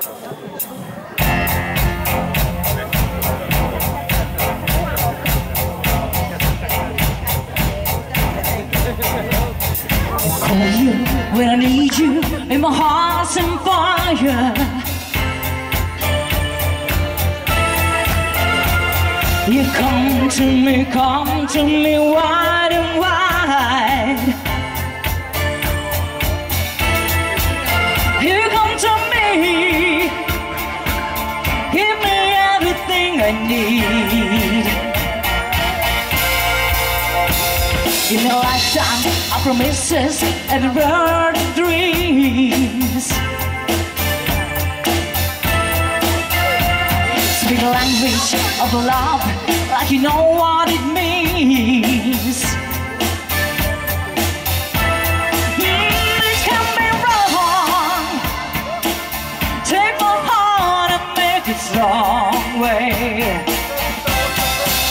Call you when I need you and my heart's on fire. You come to me, come to me, wide and wide. I need In a lifetime of promises and bird dreams. Speak the language of love like you know what it means. wrong way.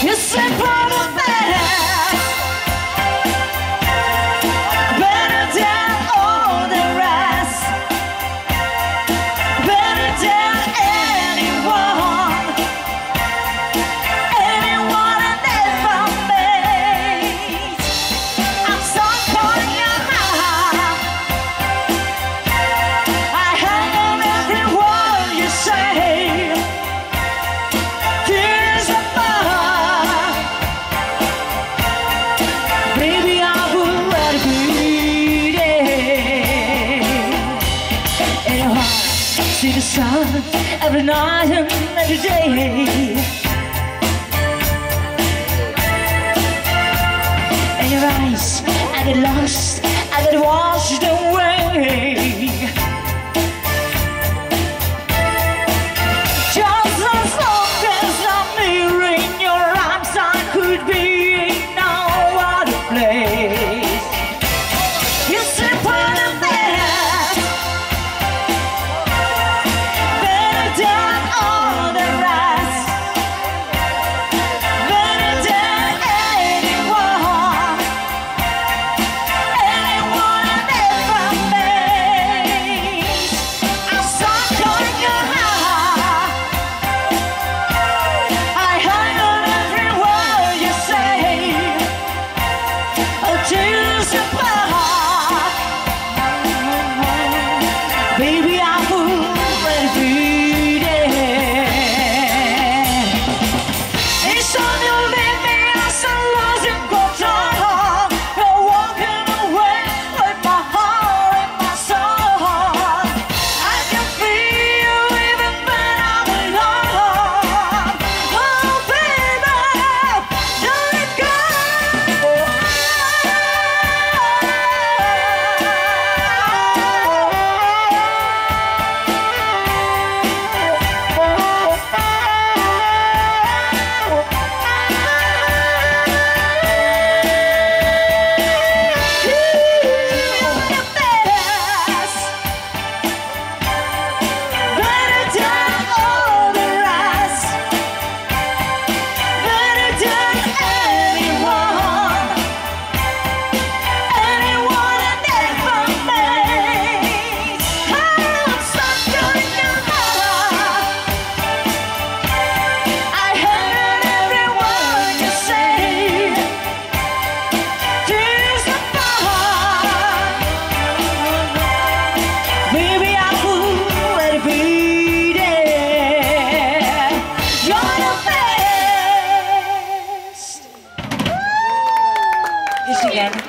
You said. sun every night and every day. And your eyes, I get lost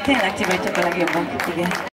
tényleg Tibi csak a legjobbak, igen.